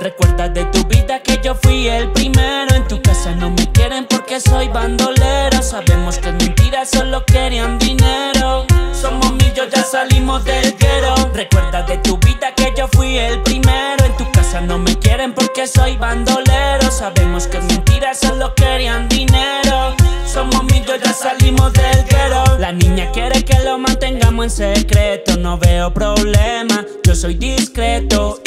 Recuerda de tu vida que yo fui el primero. En tu casa no me quieren porque soy bandolero. Sabemos que es mentira, solo querían dinero. Somos millos, ya salimos del guero. Recuerda de tu vida que yo fui el primero. En tu casa no me quieren porque soy bandolero. Sabemos que es mentira, solo querían dinero. Somos millos, ya salimos del guero. La niña quiere que lo mantengamos en secreto. No veo problema, yo soy discreto.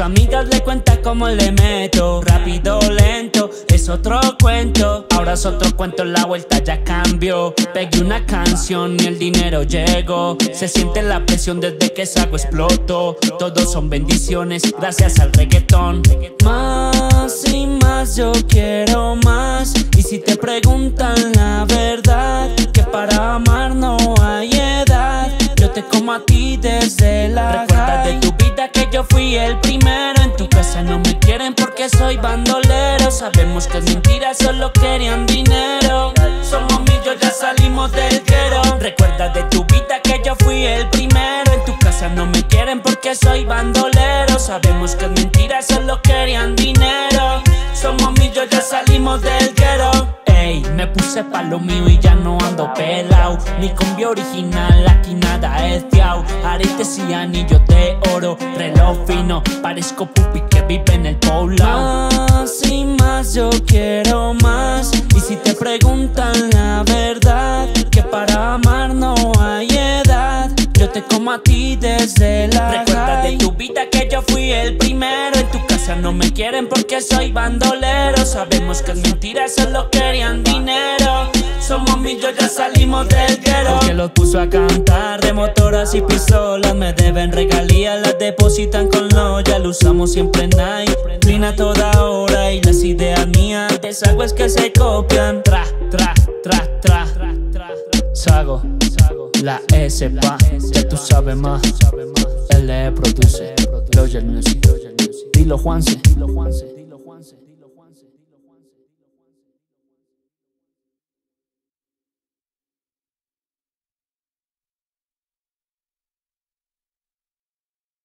Sus amigas le cuenta cómo le meto, rápido, lento, es otro cuento. Ahora es otro cuento, la vuelta ya cambió. Pegué una canción y el dinero llegó. Se siente la presión desde que salgo exploto. Todos son bendiciones, gracias al reggaetón. Más y más, yo quiero más. Y si te preguntan la verdad, que para amar no hay edad. Yo te como a ti desde la el primero. En tu casa no me quieren porque soy bandolero. Sabemos que es mentira, solo querían dinero. Somos millos, ya salimos del guero. Recuerda de tu vida que yo fui el primero. En tu casa no me quieren porque soy bandolero. Sabemos que es mentira, solo querían dinero. Somos millos, ya salimos del puse pa' lo mío y ya no ando pelao. Mi combi original, aquí nada es fiao. Aretes y anillos de oro, reloj fino. Parezco pupi que vive en el poblado. Más y más, yo quiero más. Y si te preguntan la verdad, que para amar no hay edad. Yo te como a ti desde la Recuerda de tu vida que yo fui el primero. No me quieren porque soy bandolero. Sabemos que es mentira, solo querían dinero. Somos millos, ya salimos del guero. El que los puso a cantar de motoras y pistolas. Me deben regalías, las depositan con loya. Lo usamos siempre en night. Clean a toda hora y las ideas mías. Deshago es que se copian. Tra, tra, tra, tra. Sago, la S pa, ya tú sabes más. L produce, Roger Music. Dilo Juanse.